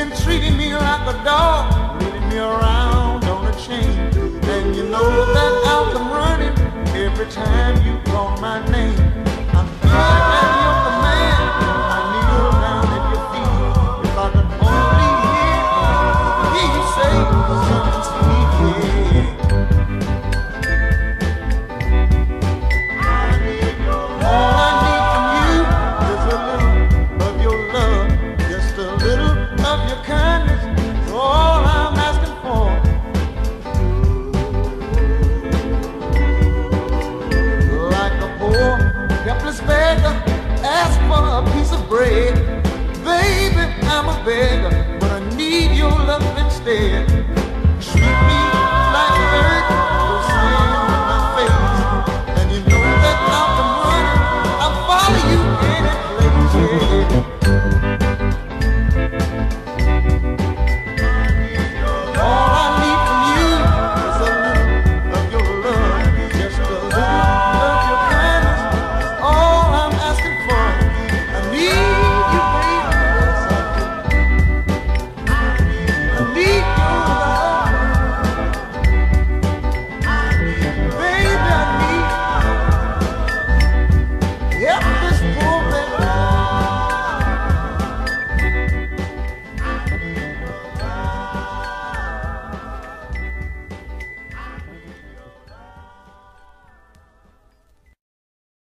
been treating me like a dog. helpless beggar asked for a piece of bread.